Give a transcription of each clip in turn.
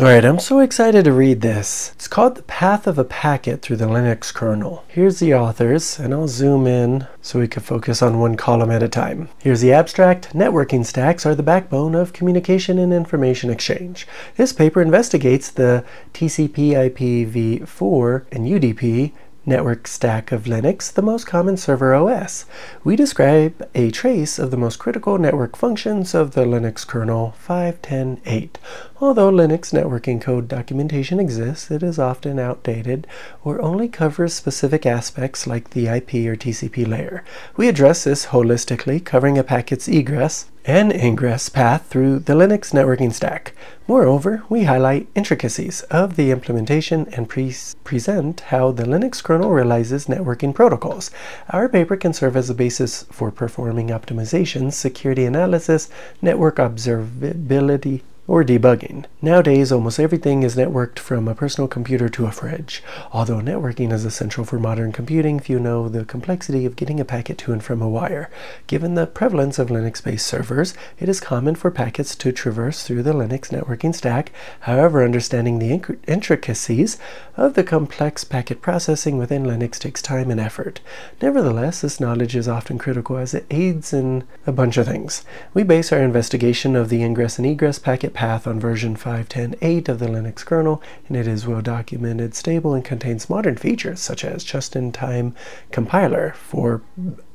Alright, I'm so excited to read this. It's called The Path of a Packet Through the Linux Kernel. Here's the authors, and I'll zoom in so we can focus on one column at a time. Here's the abstract. Networking stacks are the backbone of communication and information exchange. This paper investigates the TCP IPv4 and UDP network stack of Linux, the most common server OS. We describe a trace of the most critical network functions of the Linux kernel 5.10.8. Although Linux networking code documentation exists, it is often outdated or only covers specific aspects like the IP or TCP layer. We address this holistically, covering a packet's egress and ingress path through the Linux networking stack. Moreover, we highlight intricacies of the implementation and pre present how the Linux kernel realizes networking protocols. Our paper can serve as a basis for performing optimizations, security analysis, network observability, or debugging. Nowadays, almost everything is networked from a personal computer to a fridge. Although networking is essential for modern computing, few know the complexity of getting a packet to and from a wire. Given the prevalence of Linux-based servers, it is common for packets to traverse through the Linux networking stack. However, understanding the intricacies of the complex packet processing within Linux takes time and effort. Nevertheless, this knowledge is often critical as it aids in a bunch of things. We base our investigation of the ingress and egress packet path on version 5.10.8 of the Linux kernel, and it is well documented, stable, and contains modern features such as just-in-time compiler for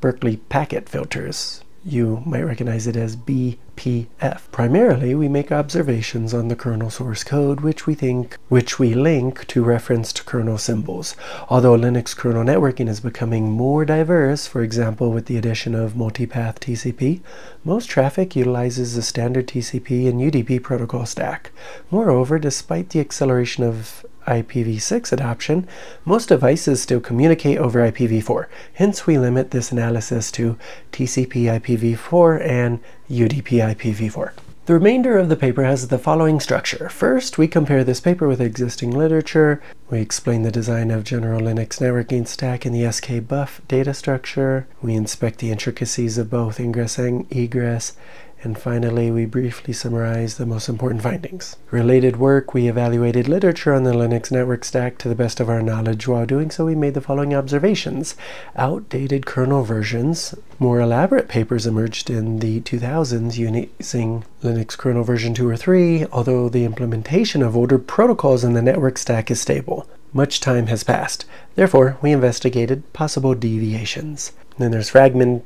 Berkeley packet filters. You might recognize it as BPF. Primarily, we make observations on the kernel source code, which we think, which we link to referenced kernel symbols. Although Linux kernel networking is becoming more diverse, for example, with the addition of multipath TCP, most traffic utilizes the standard TCP and UDP protocol stack. Moreover, despite the acceleration of IPv6 adoption, most devices still communicate over IPv4. Hence, we limit this analysis to TCP IPv4 and UDP IPv4. The remainder of the paper has the following structure. First, we compare this paper with existing literature. We explain the design of General Linux networking stack and the skbuf data structure. We inspect the intricacies of both ingress and egress and finally, we briefly summarize the most important findings. Related work, we evaluated literature on the Linux network stack to the best of our knowledge. While doing so, we made the following observations. Outdated kernel versions, more elaborate papers emerged in the 2000s using Linux kernel version 2 or 3, although the implementation of older protocols in the network stack is stable. Much time has passed. Therefore, we investigated possible deviations. Then there's fragment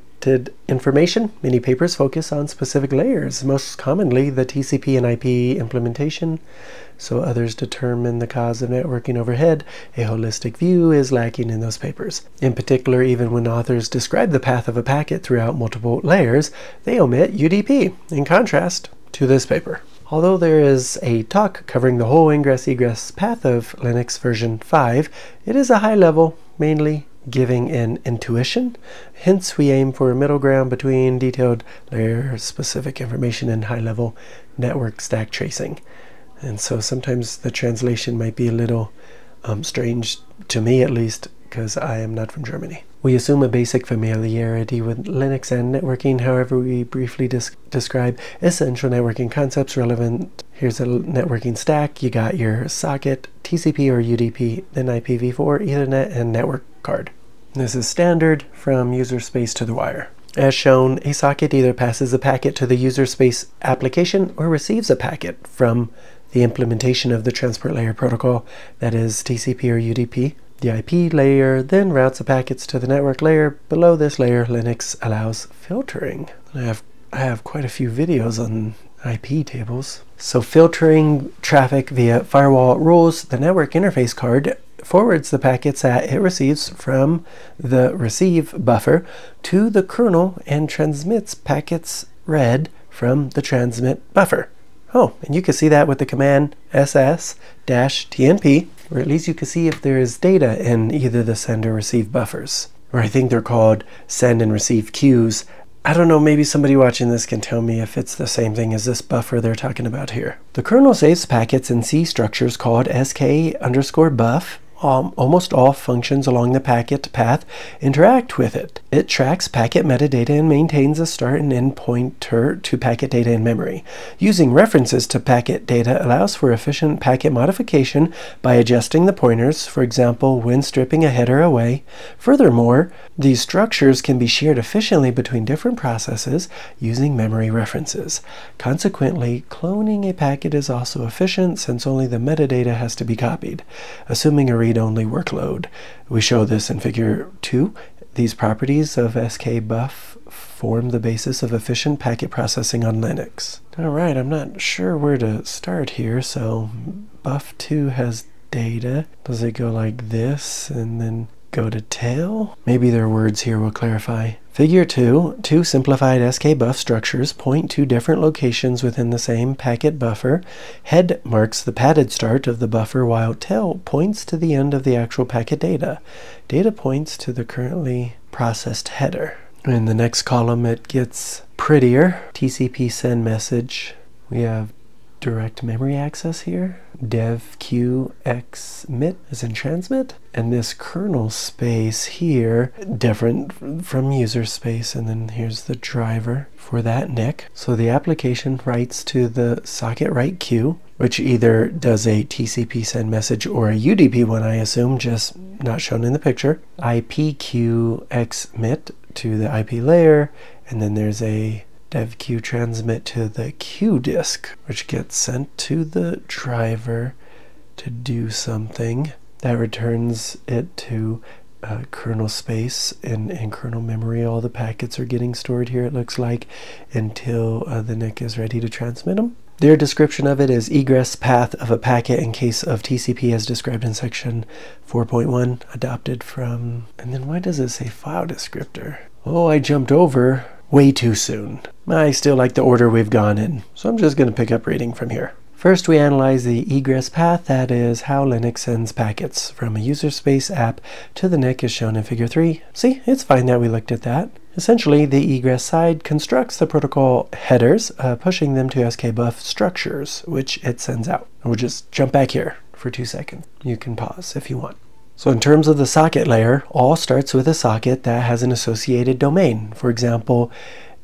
information. Many papers focus on specific layers, most commonly the TCP and IP implementation, so others determine the cause of networking overhead. A holistic view is lacking in those papers. In particular, even when authors describe the path of a packet throughout multiple layers, they omit UDP, in contrast to this paper. Although there is a talk covering the whole ingress-egress path of Linux version 5, it is a high level, mainly giving an intuition. Hence, we aim for a middle ground between detailed layer specific information and high level network stack tracing. And so sometimes the translation might be a little um, strange to me at least because I am not from Germany. We assume a basic familiarity with Linux and networking, however, we briefly describe essential networking concepts relevant. Here's a networking stack. You got your socket, TCP or UDP, then IPv4, Ethernet, and network card. This is standard from user space to the wire. As shown, a socket either passes a packet to the user space application or receives a packet from the implementation of the transport layer protocol, that is TCP or UDP. The IP layer then routes the packets to the network layer. Below this layer, Linux allows filtering. I have, I have quite a few videos on IP tables. So filtering traffic via firewall rules, the network interface card forwards the packets that it receives from the receive buffer to the kernel and transmits packets read from the transmit buffer. Oh, and you can see that with the command ss-tnp, or at least you can see if there is data in either the send or receive buffers. Or I think they're called send and receive queues I don't know, maybe somebody watching this can tell me if it's the same thing as this buffer they're talking about here. The kernel saves packets in C structures called sk underscore buff um, almost all functions along the packet path interact with it. It tracks packet metadata and maintains a start and end pointer to packet data in memory. Using references to packet data allows for efficient packet modification by adjusting the pointers, for example, when stripping a header away. Furthermore, these structures can be shared efficiently between different processes using memory references. Consequently, cloning a packet is also efficient since only the metadata has to be copied. Assuming a read-only workload. We show this in figure 2. These properties of skbuff form the basis of efficient packet processing on Linux. Alright, I'm not sure where to start here, so buff2 has data. Does it go like this and then go to tail? Maybe their words here will clarify. Figure 2, two simplified SK buff structures point to different locations within the same packet buffer. Head marks the padded start of the buffer while tail points to the end of the actual packet data. Data points to the currently processed header. In the next column it gets prettier. TCP send message. We have direct memory access here. Dev mit is in transmit. And this kernel space here, different from user space. And then here's the driver for that NIC. So the application writes to the socket write queue, which either does a TCP send message or a UDP one, I assume, just not shown in the picture. IPQ mit to the IP layer. And then there's a devq transmit to the qdisc, which gets sent to the driver to do something. That returns it to uh, kernel space and, and kernel memory. All the packets are getting stored here, it looks like, until uh, the NIC is ready to transmit them. Their description of it is egress path of a packet in case of TCP as described in section 4.1, adopted from... And then why does it say file descriptor? Oh, I jumped over way too soon. I still like the order we've gone in, so I'm just going to pick up reading from here. First, we analyze the egress path, that is how Linux sends packets from a user space app to the NIC as shown in figure 3. See, it's fine that we looked at that. Essentially, the egress side constructs the protocol headers, uh, pushing them to skbuff structures, which it sends out. We'll just jump back here for two seconds. You can pause if you want. So in terms of the socket layer, all starts with a socket that has an associated domain. For example,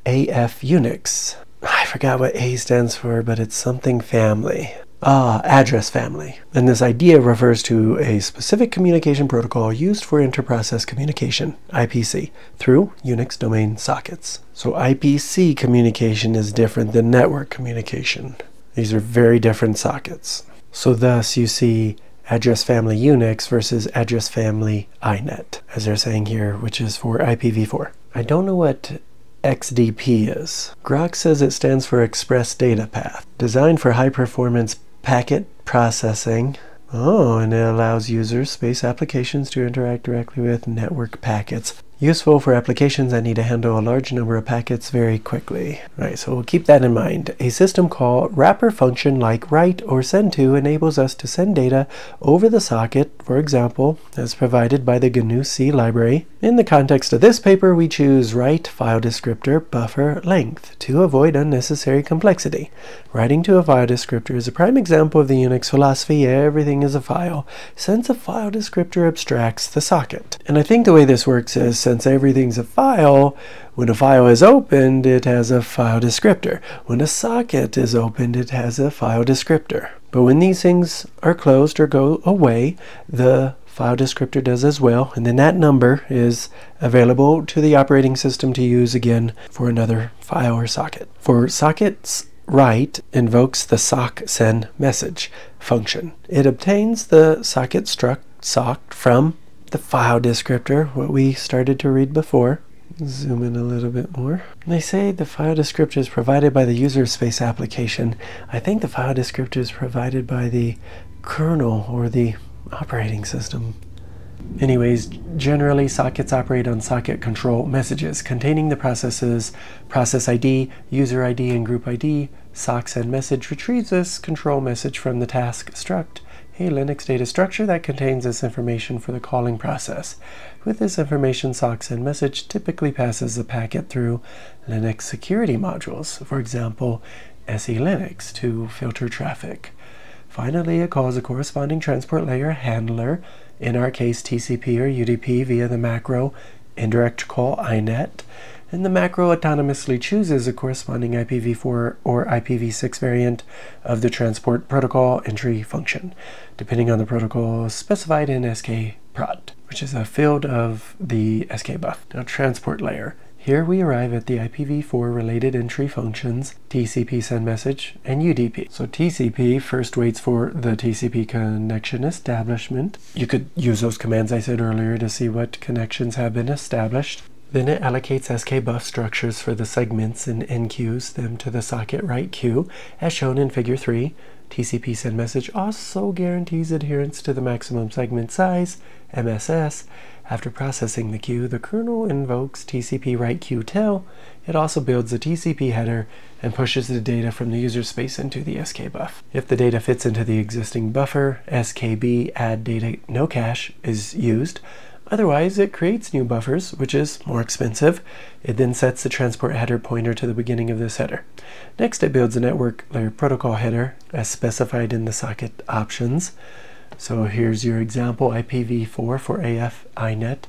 AF Unix. I forgot what A stands for, but it's something family. Ah, address family. And this idea refers to a specific communication protocol used for interprocess communication, IPC, through Unix domain sockets. So IPC communication is different than network communication. These are very different sockets. So thus you see address family Unix versus address family INET, as they're saying here, which is for IPv4. I don't know what XDP is. Grok says it stands for Express Data Path, designed for high performance packet processing. Oh, and it allows users, space applications to interact directly with network packets. Useful for applications that need to handle a large number of packets very quickly. Right, so we'll keep that in mind. A system call wrapper function like write or send to enables us to send data over the socket, for example, as provided by the GNU C library. In the context of this paper, we choose write file descriptor buffer length to avoid unnecessary complexity. Writing to a file descriptor is a prime example of the Unix philosophy, everything is a file, since a file descriptor abstracts the socket. And I think the way this works is since everything's a file, when a file is opened, it has a file descriptor. When a socket is opened, it has a file descriptor. But when these things are closed or go away, the file descriptor does as well, and then that number is available to the operating system to use again for another file or socket. For sockets, write invokes the sock send message function. It obtains the socket struct sock from the file descriptor, what we started to read before. Zoom in a little bit more. They say the file descriptor is provided by the user space application. I think the file descriptor is provided by the kernel or the operating system. Anyways, generally sockets operate on socket control messages containing the processes process ID, user ID, and group ID. Sock send message retrieves this control message from the task struct a Linux data structure that contains this information for the calling process. With this information, sock send message typically passes the packet through Linux security modules, for example, SE Linux to filter traffic. Finally, it calls a corresponding transport layer handler, in our case TCP or UDP via the macro indirect call INET, and the macro autonomously chooses a corresponding IPv4 or IPv6 variant of the transport protocol entry function, depending on the protocol specified in skprot, which is a field of the skbuf. Now, transport layer. Here we arrive at the IPv4 related entry functions, TCP send message, and UDP. So TCP first waits for the TCP connection establishment. You could use those commands I said earlier to see what connections have been established. Then it allocates skbuf structures for the segments and enqueues them to the socket write queue, as shown in figure 3. TCP send message also guarantees adherence to the maximum segment size, MSS, after processing the queue, the kernel invokes TCP write queue tail. It also builds a TCP header and pushes the data from the user space into the skbuf. If the data fits into the existing buffer, skb add data no cache is used. Otherwise, it creates new buffers, which is more expensive. It then sets the transport header pointer to the beginning of this header. Next, it builds a network layer protocol header as specified in the socket options. So here's your example IPv4 for AF INET.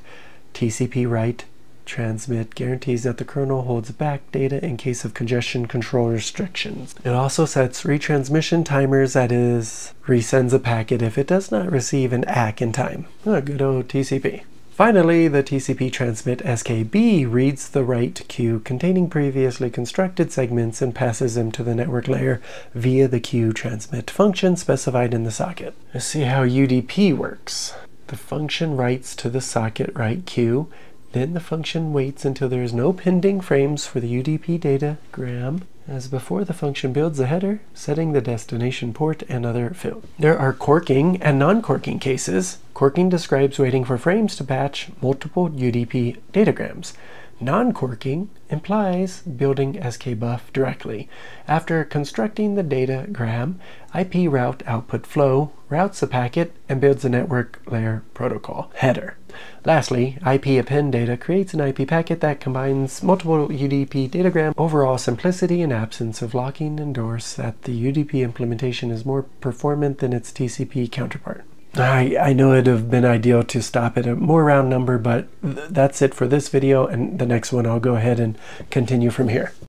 TCP write transmit guarantees that the kernel holds back data in case of congestion control restrictions. It also sets retransmission timers, that is, resends a packet if it does not receive an ACK in time. Oh, good old TCP. Finally, the TCP transmit SKB reads the write queue containing previously constructed segments and passes them to the network layer via the queue transmit function specified in the socket. Let's see how UDP works. The function writes to the socket write queue, then the function waits until there is no pending frames for the UDP datagram as before, the function builds the header, setting the destination port and other fields. There are corking and non-corking cases. Corking describes waiting for frames to patch multiple UDP datagrams. Non-corking implies building skbuf directly. After constructing the datagram, IP route output flow routes the packet and builds a network layer protocol header. Lastly, IP append data creates an IP packet that combines multiple UDP datagram. Overall simplicity and absence of locking endorse that the UDP implementation is more performant than its TCP counterpart. I, I know it'd have been ideal to stop at a more round number, but th that's it for this video, and the next one I'll go ahead and continue from here.